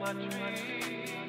my dreams.